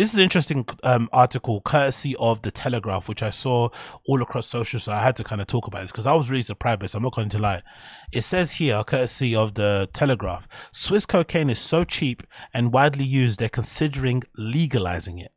This is an interesting um, article, courtesy of the Telegraph, which I saw all across social. So I had to kind of talk about this because I was really surprised. But I'm not going to lie. It says here, courtesy of the Telegraph, Swiss cocaine is so cheap and widely used, they're considering legalizing it.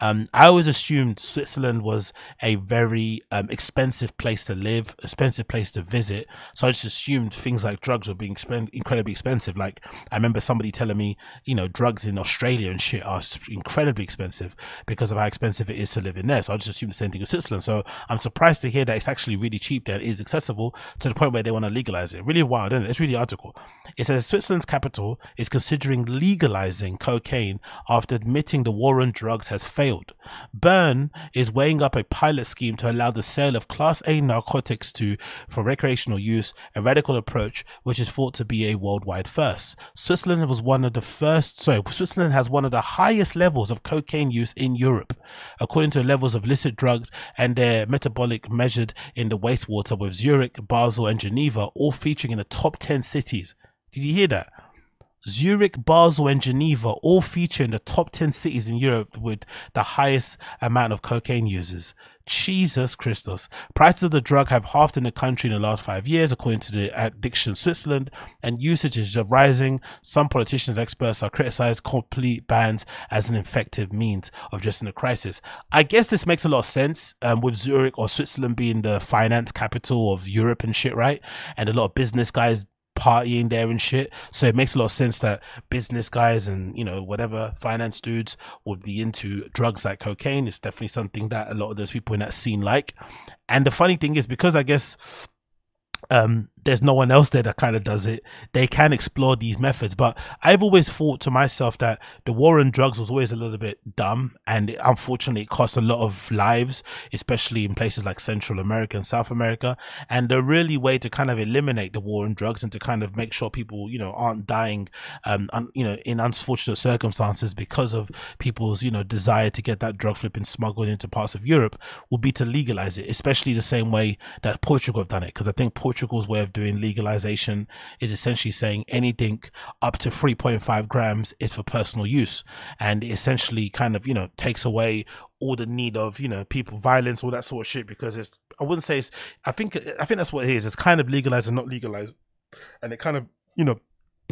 Um, I always assumed Switzerland was a very um, expensive place to live, expensive place to visit. So I just assumed things like drugs were being incredibly expensive. Like I remember somebody telling me, you know, drugs in Australia and shit are incredibly expensive because of how expensive it is to live in there. So I just assumed the same thing with Switzerland. So I'm surprised to hear that it's actually really cheap there. It is accessible to the point where they want to legalize it. Really wild, isn't it? It's really article. It says Switzerland's capital is considering legalizing cocaine after admitting the war on drugs has failed failed. Bern is weighing up a pilot scheme to allow the sale of Class A narcotics to for recreational use, a radical approach which is thought to be a worldwide first. Switzerland was one of the first, sorry, Switzerland has one of the highest levels of cocaine use in Europe, according to levels of illicit drugs and their metabolites measured in the wastewater with Zurich, Basel, and Geneva all featuring in the top 10 cities. Did you hear that? Zurich, Basel, and Geneva all feature in the top 10 cities in Europe with the highest amount of cocaine users. Jesus Christos. Prices of the drug have halved in the country in the last five years, according to the Addiction Switzerland, and usage is rising. Some politicians and experts are criticized complete bans as an effective means of addressing the crisis. I guess this makes a lot of sense um, with Zurich or Switzerland being the finance capital of Europe and shit, right? And a lot of business guys partying there and shit. So it makes a lot of sense that business guys and, you know, whatever finance dudes would be into drugs like cocaine. It's definitely something that a lot of those people in that scene like. And the funny thing is because I guess um there's no one else there that kind of does it. They can explore these methods, but I've always thought to myself that the war on drugs was always a little bit dumb, and it, unfortunately, it costs a lot of lives, especially in places like Central America and South America. And the really way to kind of eliminate the war on drugs and to kind of make sure people, you know, aren't dying, um, un, you know, in unfortunate circumstances because of people's, you know, desire to get that drug flipping smuggled into parts of Europe, would be to legalize it, especially the same way that Portugal have done it, because I think Portugal's way of doing legalization is essentially saying anything up to 3.5 grams is for personal use. And essentially kind of, you know, takes away all the need of, you know, people violence, all that sort of shit, because it's, I wouldn't say it's, I think, I think that's what it is. It's kind of legalized and not legalized. And it kind of, you know,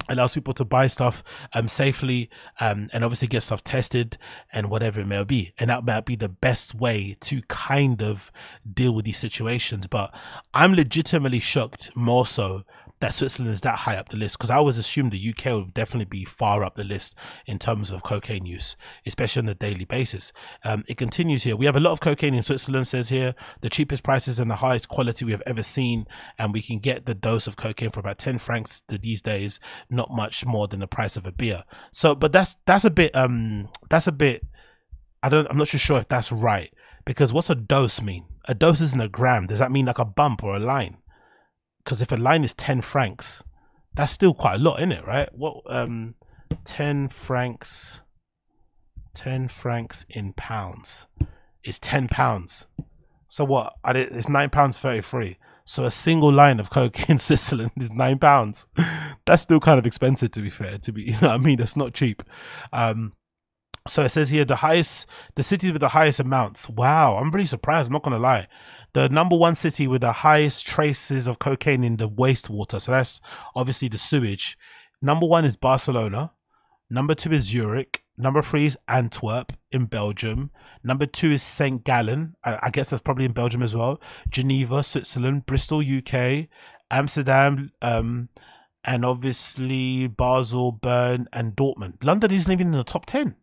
allows people to buy stuff um safely um and obviously get stuff tested and whatever it may be. And that might be the best way to kind of deal with these situations. But i'm legitimately shocked more so that Switzerland is that high up the list because I always assumed the UK would definitely be far up the list in terms of cocaine use, especially on a daily basis. Um, it continues here. We have a lot of cocaine in Switzerland, says here, the cheapest prices and the highest quality we have ever seen, and we can get the dose of cocaine for about 10 francs these days, not much more than the price of a beer. So, but that's, that's a bit, um, that's a bit, I don't, I'm not too sure if that's right because what's a dose mean? A dose isn't a gram. Does that mean like a bump or a line? Because if a line is 10 francs that's still quite a lot in it right what um 10 francs 10 francs in pounds is 10 pounds so what it's 9 pounds 33 so a single line of coke in Switzerland is nine pounds. That's still kind of expensive to be fair. To be, you know, I mean, that's not cheap. Um, so it says here the highest, the cities with the highest amounts. Wow, I'm really surprised. I'm not gonna lie the number one city with the highest traces of cocaine in the wastewater. So that's obviously the sewage. Number one is Barcelona. Number two is Zurich. Number three is Antwerp in Belgium. Number two is St. Gallen. I, I, guess that's probably in Belgium as well. Geneva, Switzerland. Bristol, UK. Amsterdam, um, and obviously Basel, Bern, and Dortmund. London isn't even in the top 10.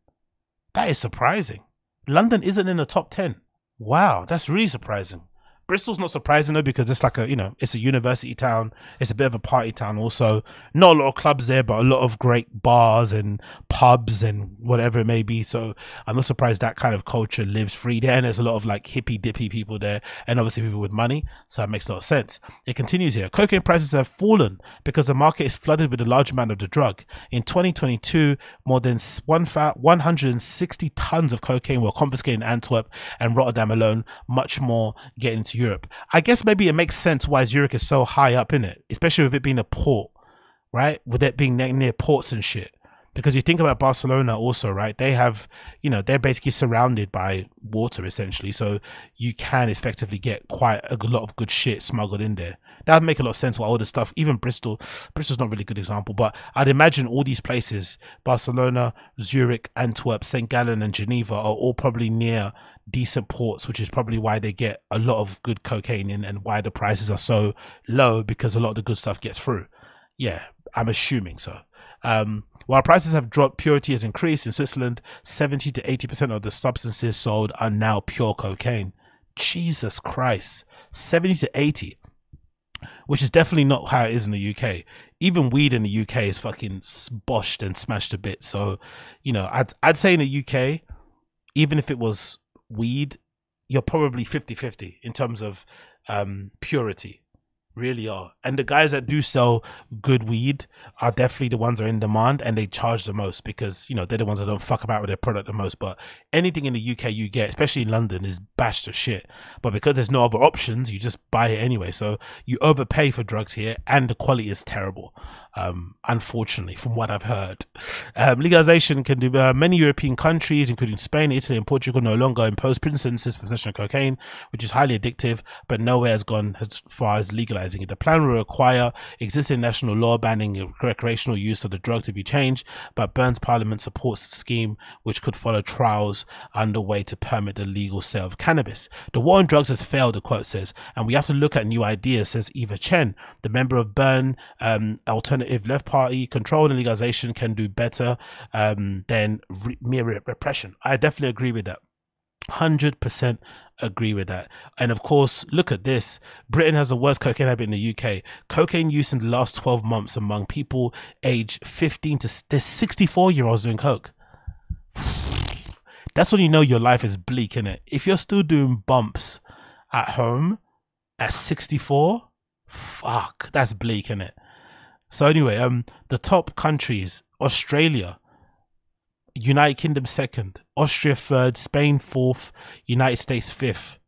That is surprising. London isn't in the top 10. Wow, that's really surprising. Bristol's not surprising though because it's like a you know it's a university town. It's a bit of a party town. Also, not a lot of clubs there, but a lot of great bars and pubs and whatever it may be. So I'm not surprised that kind of culture lives free there. And there's a lot of like hippy dippy people there, and obviously people with money. So that makes a lot of sense. It continues here. Cocaine prices have fallen because the market is flooded with a large amount of the drug. In 2022, more than 160 tons of cocaine were confiscated in Antwerp and Rotterdam alone. Much more getting to Europe. I guess maybe it makes sense why Zurich is so high up in it, especially with it being a port, right? With it being near, near ports and shit. because you think about Barcelona also, right? They have, you know, they're basically surrounded by water essentially, so you can effectively get quite a lot of good shit smuggled in there. That would make a lot of sense. Why all the stuff, even Bristol, Bristol's not really a good example, but I'd imagine all these places, Barcelona, Zurich, Antwerp, St. Gallen, and Geneva, are all probably near decent ports, which is probably why they get a lot of good cocaine in and why the prices are so low because a lot of the good stuff gets through. Yeah, I'm assuming so. Um, while prices have dropped, purity has increased. In Switzerland, 70 to 80% of the substances sold are now pure cocaine. Jesus Christ. 70 to 80. Which is definitely not how it is in the UK. Even weed in the UK is fucking boshed and smashed a bit. So, you know, I'd, I'd say in the UK, even if it was weed, you're probably 50 50 in terms of um, purity really are. And the guys that do sell good weed are definitely the ones that are in demand and they charge the most because, you know, they're the ones that don't fuck about with their product the most. But anything in the UK you get, especially in London, is bashed to shit. But because there's no other options, you just buy it anyway. So you overpay for drugs here and the quality is terrible um, unfortunately, from what I've heard. Um, legalization can do uh, many European countries, including Spain, Italy, and Portugal, no longer impose prison sentences for possession of cocaine, which is highly addictive, but nowhere has gone as far as legalizing it. The plan will require existing national law banning recreational use of the drug to be changed, but Bern's parliament supports the scheme, which could follow trials underway to permit the legal sale of cannabis. The war on drugs has failed, the quote says, and we have to look at new ideas, says Eva Chen, the member of Bern um, Alternative alternative left party control and legalization can do better um, than re- mere repression. I definitely agree with that. 100% agree with that. And of course, look at this. Britain has the worst cocaine habit in the UK. Cocaine use in the last 12 months among people aged 15 to there's 64 year olds doing coke. That's when you know your life is bleak, in it. If you're still doing bumps at home at 64, fuck, that's bleak, in it. So anyway, um, the top countries: Australia, United Kingdom second, Austria third, Spain fourth, United States fifth,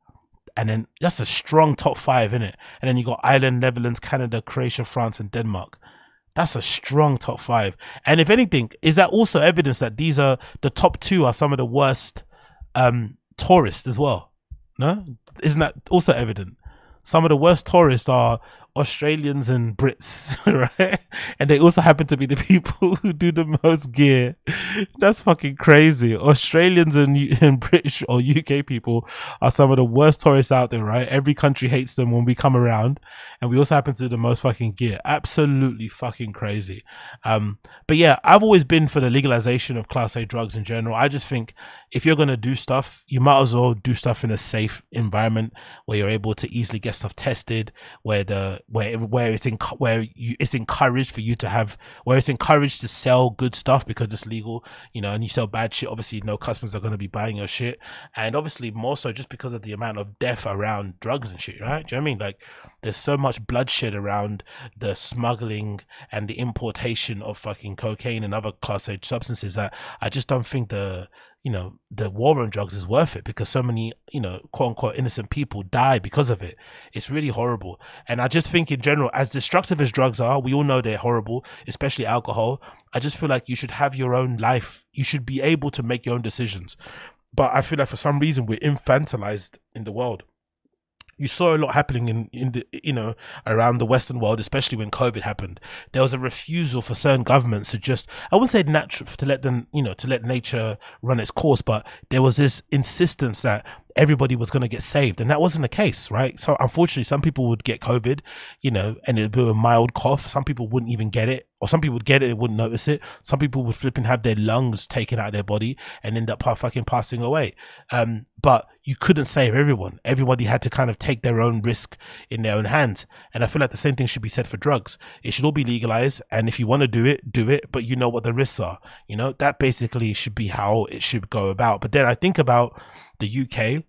and then that's a strong top five, isn't it? And then you got Ireland, Netherlands, Canada, Croatia, France, and Denmark. That's a strong top five. And if anything, is that also evidence that these are the top two are some of the worst um, tourists as well? No, isn't that also evident? Some of the worst tourists are Australians and Brits, right? And they also happen to be the people who do the most gear. That's fucking crazy. Australians and, and British or UK people are some of the worst tourists out there, right? Every country hates them when we come around. And we also happen to do the most fucking gear. Absolutely fucking crazy. Um, but yeah, I've always been for the legalization of class A drugs in general. I just think if you're going to do stuff, you might as well do stuff in a safe environment where you're able to easily get stuff tested, where the where where it's in where you, it's encouraged for you to have where it's encouraged to sell good stuff because it's legal, you know, and you sell bad shit. Obviously, no customers are going to be buying your shit, and obviously more so just because of the amount of death around drugs and shit, right? Do you know what I mean? Like, there's so much bloodshed around the smuggling and the importation of fucking cocaine and other class A substances that I just don't think the you know, the war on drugs is worth it because so many, you know, quote unquote innocent people die because of it. It's really horrible. And I just think in general, as destructive as drugs are, we all know they're horrible, especially alcohol. I just feel like you should have your own life. You should be able to make your own decisions. But I feel like for some reason we're infantilized in the world you saw a lot happening in, in the, you know, around the Western world, especially when COVID happened. There was a refusal for certain governments to just, I wouldn't say natural, to let them, you know, to let nature run its course, but there was this insistence that everybody was going to get saved. And that wasn't the case, right? So unfortunately, some people would get COVID, you know, and it'd be a mild cough. Some people wouldn't even get it, or some people would get it and wouldn't notice it. Some people would flip and have their lungs taken out of their body and end up fucking passing away. Um, but you couldn't save everyone. Everybody had to kind of take their own risk in their own hands. And I feel like the same thing should be said for drugs. It should all be legalized. And if you want to do it, do it, but you know what the risks are. You know, that basically should be how it should go about. But then I think about the UK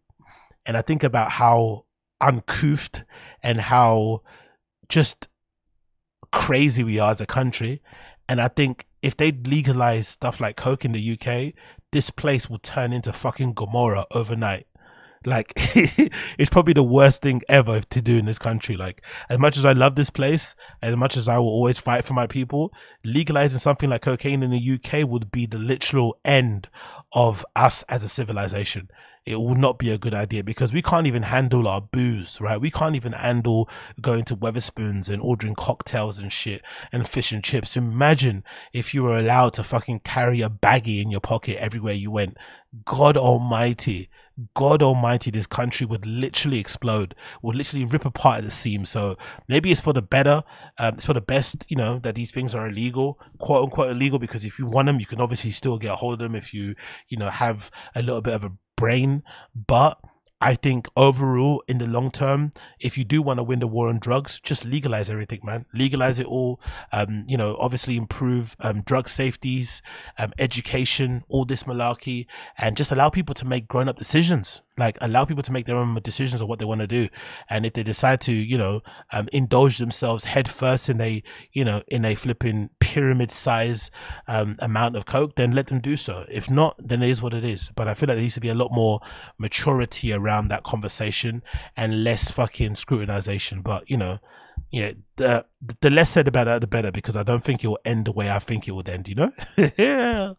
and I think about how uncouth and how just crazy we are as a country. And I think if they legalize stuff like coke in the UK, this place will turn into fucking Gomorrah overnight. Like, it's probably the worst thing ever to do in this country. Like, as much as I love this place, as much as I will always fight for my people, legalizing something like cocaine in the UK would be the literal end of us as a civilization it would not be a good idea because we can't even handle our booze, right? We can't even handle going to Wetherspoons and ordering cocktails and shit and fish and chips. Imagine if you were allowed to fucking carry a baggie in your pocket everywhere you went. God almighty, God almighty, this country would literally explode, would literally rip apart at the seams. So maybe it's for the better, um, it's for the best, you know, that these things are illegal, quote unquote illegal, because if you want them, you can obviously still get a hold of them if you, you know, have a little bit of a brain. But I think overall, in the long term, if you do want to win the war on drugs, just legalize everything, man. Legalize it all. Um, you know, obviously improve um, drug safeties, um, education, all this malarkey, and just allow people to make grown up decisions like allow people to make their own decisions of what they want to do and if they decide to you know um, indulge themselves head first in a you know in a flipping pyramid size um, amount of coke then let them do so. If not then it is what it is. But i feel like there needs to be a lot more maturity around that conversation and less fucking scrutinization. But you know yeah the the less said about that the better because i don't think it will end the way i think it would end you know? Yeah